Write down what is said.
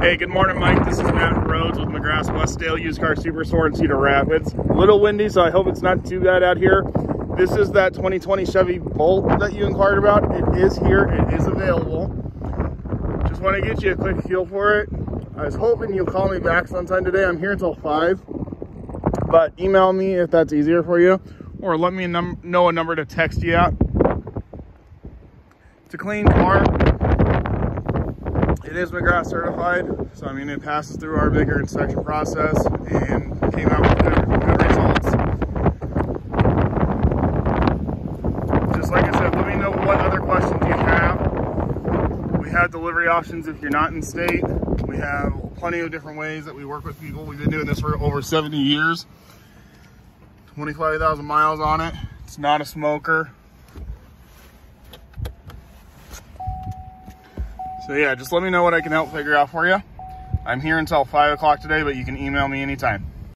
Hey, good morning, Mike. This is Matt Rhodes with McGrath Westdale Used Car Superstore in Cedar Rapids. A little windy, so I hope it's not too bad out here. This is that 2020 Chevy Bolt that you inquired about. It is here. It is available. Just want to get you a quick feel for it. I was hoping you'll call me back sometime today. I'm here until 5. But email me if that's easier for you. Or let me know a number to text you at. It's a clean car is McGrath certified, so I mean it passes through our bigger inspection process and came out with good, good results. Just like I said, let me know what other questions you have. We have delivery options if you're not in state. We have plenty of different ways that we work with people. We've been doing this for over 70 years. 25,000 miles on it. It's not a smoker. So yeah, just let me know what I can help figure out for you. I'm here until 5 o'clock today, but you can email me anytime.